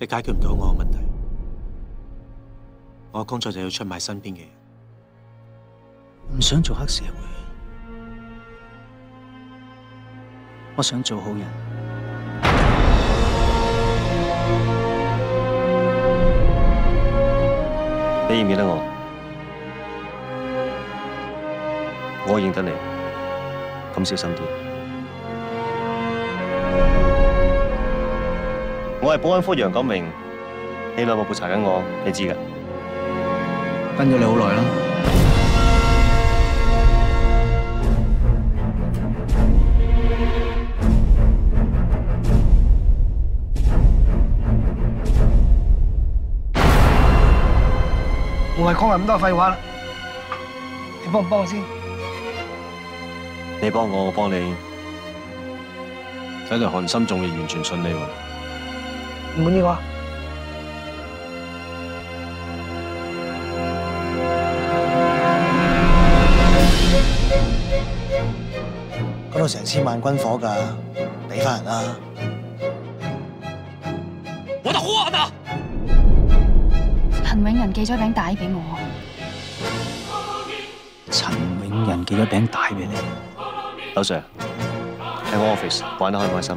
你解決唔到我嘅問題，我工作就要出賣身邊嘅人。唔想做黑社會，我想做好人。你認唔認得我？我認得你，咁小心啲。我係保安科楊九明，你內部調查緊我，你知㗎？跟咗你好耐啦。我係講埋咁多廢話啦，你幫唔幫我先？你幫我，我幫你。睇嚟韓心仲未完全順利喎。唔滿意我？嗰度成千萬軍火㗎，俾翻人啦！我的貨呢？陳永仁寄咗餅帶俾我。陳永仁寄咗餅帶俾你。劉 Sir，喺我 office 玩得開唔開心？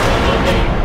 我都係差人。